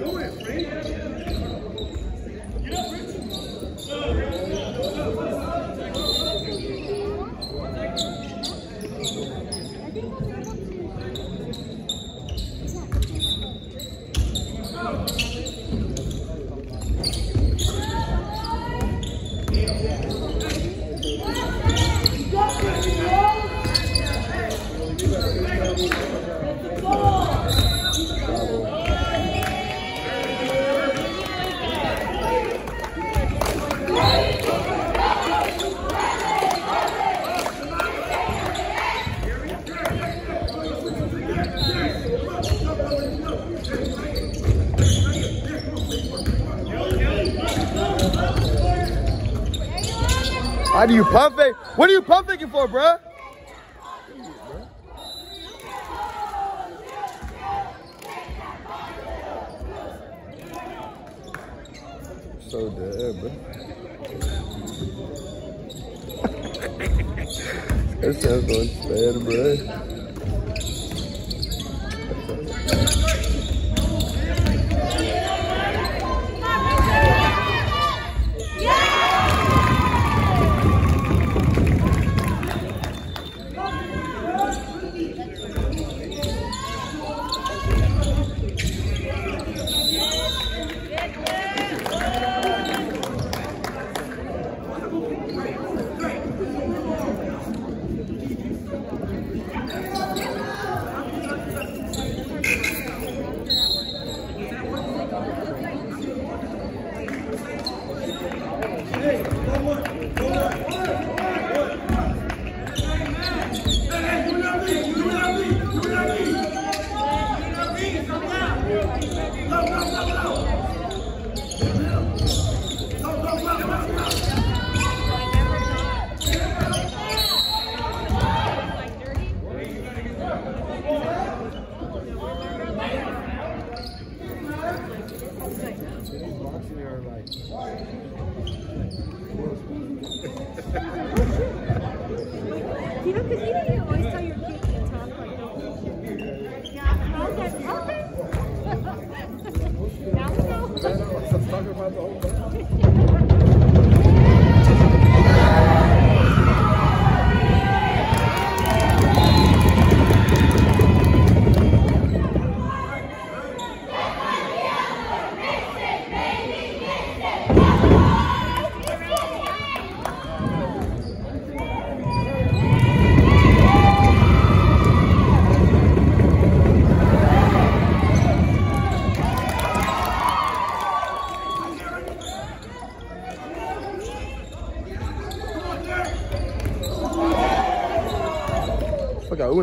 do it, Frank. Why do you pump fake? What are you pump faking for, bruh? So dead, bro. that sounds so bad, bro.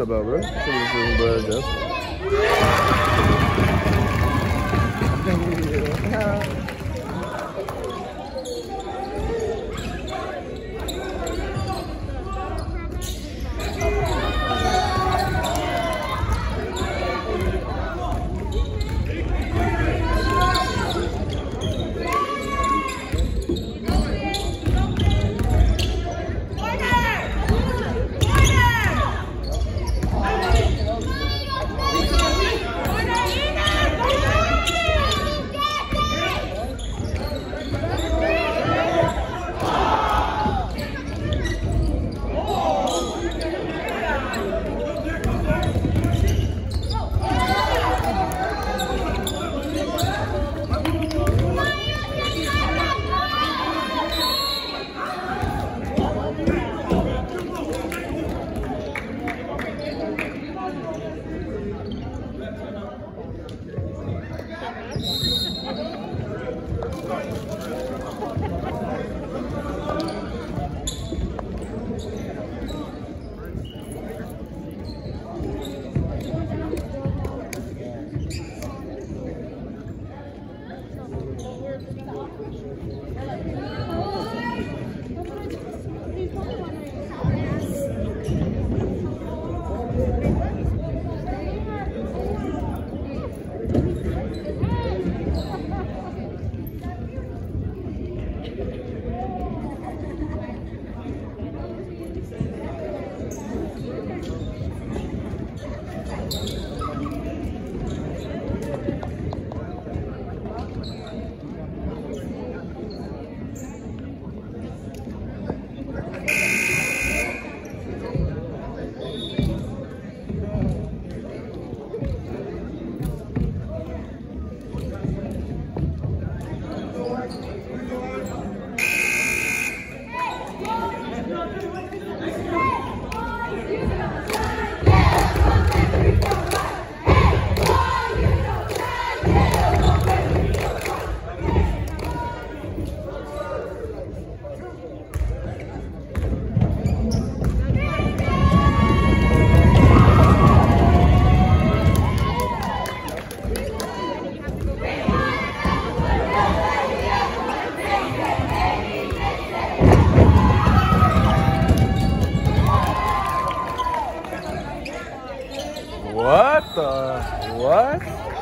About, bro. Some of this is bad, Uh, what? What? What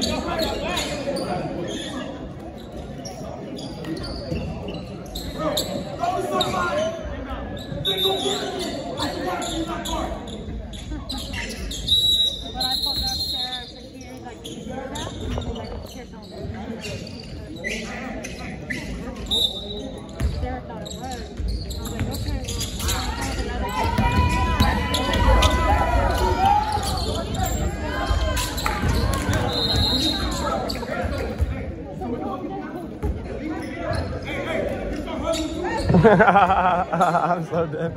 Yeah. I'm so dead.